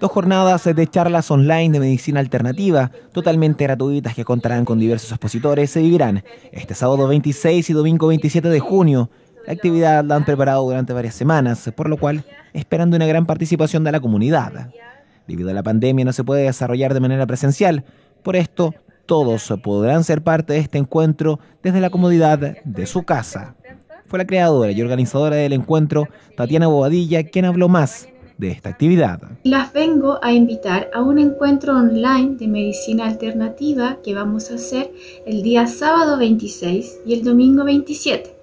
Dos jornadas de charlas online de medicina alternativa, totalmente gratuitas que contarán con diversos expositores, se vivirán este sábado 26 y domingo 27 de junio. La actividad la han preparado durante varias semanas, por lo cual esperando una gran participación de la comunidad. Debido a la pandemia no se puede desarrollar de manera presencial, por esto todos podrán ser parte de este encuentro desde la comodidad de su casa. Fue la creadora y organizadora del encuentro, Tatiana Bobadilla, quien habló más de esta actividad. Las vengo a invitar a un encuentro online de medicina alternativa que vamos a hacer el día sábado 26 y el domingo 27.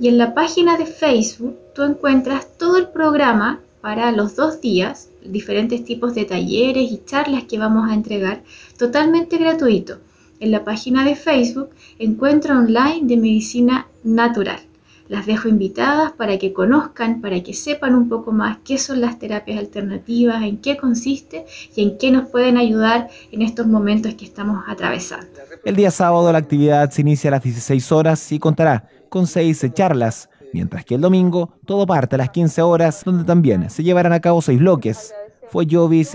Y en la página de Facebook tú encuentras todo el programa para los dos días, diferentes tipos de talleres y charlas que vamos a entregar totalmente gratuito. En la página de Facebook Encuentro Online de Medicina Natural. Las dejo invitadas para que conozcan, para que sepan un poco más qué son las terapias alternativas, en qué consiste y en qué nos pueden ayudar en estos momentos que estamos atravesando. El día sábado la actividad se inicia a las 16 horas y contará con seis charlas, mientras que el domingo todo parte a las 15 horas, donde también se llevarán a cabo seis bloques fue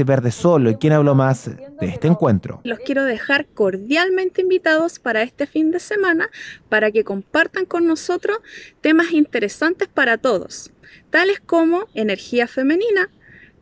Verde Solo quien habló más de este encuentro. Los quiero dejar cordialmente invitados para este fin de semana para que compartan con nosotros temas interesantes para todos, tales como energía femenina,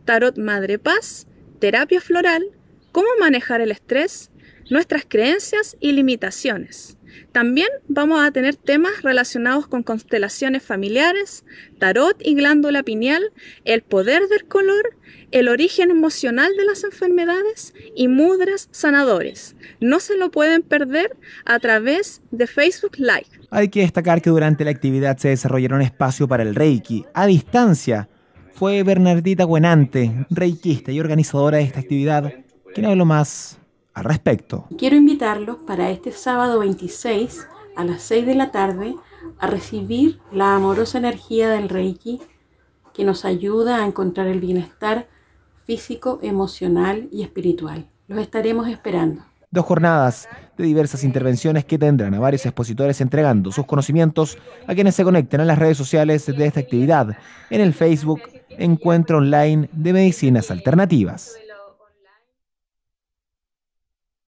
tarot madre paz, terapia floral, cómo manejar el estrés, nuestras creencias y limitaciones. También vamos a tener temas relacionados con constelaciones familiares, tarot y glándula pineal, el poder del color, el origen emocional de las enfermedades y mudras sanadores. No se lo pueden perder a través de Facebook Live. Hay que destacar que durante la actividad se desarrollará un espacio para el Reiki a distancia. Fue Bernardita Buenante, reikista y organizadora de esta actividad, quien habló más al respecto. Quiero invitarlos para este sábado 26 a las 6 de la tarde a recibir la amorosa energía del Reiki que nos ayuda a encontrar el bienestar físico, emocional y espiritual. Los estaremos esperando. Dos jornadas de diversas intervenciones que tendrán a varios expositores entregando sus conocimientos a quienes se conecten a las redes sociales de esta actividad en el Facebook Encuentro Online de Medicinas Alternativas.